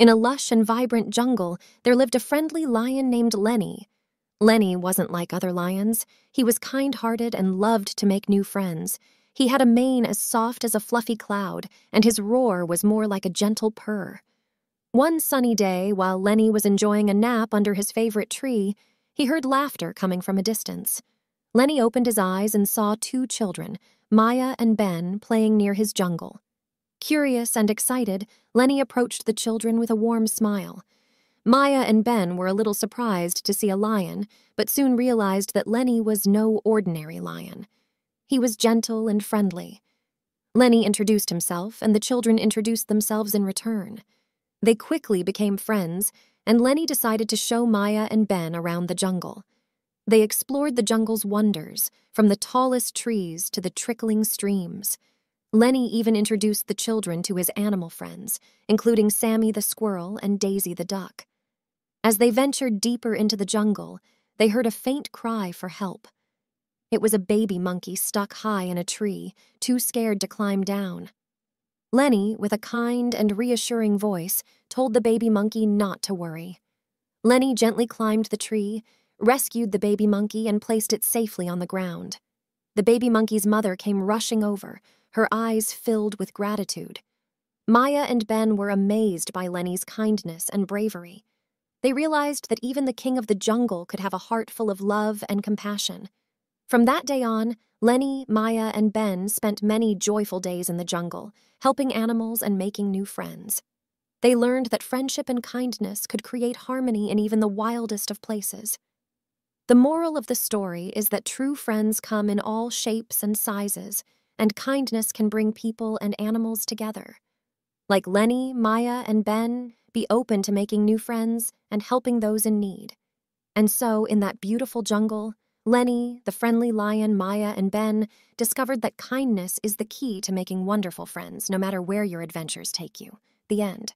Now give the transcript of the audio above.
In a lush and vibrant jungle, there lived a friendly lion named Lenny. Lenny wasn't like other lions. He was kind hearted and loved to make new friends. He had a mane as soft as a fluffy cloud, and his roar was more like a gentle purr. One sunny day, while Lenny was enjoying a nap under his favorite tree, he heard laughter coming from a distance. Lenny opened his eyes and saw two children, Maya and Ben, playing near his jungle. Curious and excited, Lenny approached the children with a warm smile. Maya and Ben were a little surprised to see a lion, but soon realized that Lenny was no ordinary lion. He was gentle and friendly. Lenny introduced himself, and the children introduced themselves in return. They quickly became friends, and Lenny decided to show Maya and Ben around the jungle. They explored the jungle's wonders, from the tallest trees to the trickling streams. Lenny even introduced the children to his animal friends, including Sammy the squirrel and Daisy the duck. As they ventured deeper into the jungle, they heard a faint cry for help. It was a baby monkey stuck high in a tree, too scared to climb down. Lenny, with a kind and reassuring voice, told the baby monkey not to worry. Lenny gently climbed the tree, rescued the baby monkey, and placed it safely on the ground. The baby monkey's mother came rushing over, her eyes filled with gratitude. Maya and Ben were amazed by Lenny's kindness and bravery. They realized that even the king of the jungle could have a heart full of love and compassion. From that day on, Lenny, Maya, and Ben spent many joyful days in the jungle, helping animals and making new friends. They learned that friendship and kindness could create harmony in even the wildest of places. The moral of the story is that true friends come in all shapes and sizes, and kindness can bring people and animals together. Like Lenny, Maya, and Ben, be open to making new friends and helping those in need. And so, in that beautiful jungle, Lenny, the friendly lion, Maya, and Ben discovered that kindness is the key to making wonderful friends, no matter where your adventures take you. The end.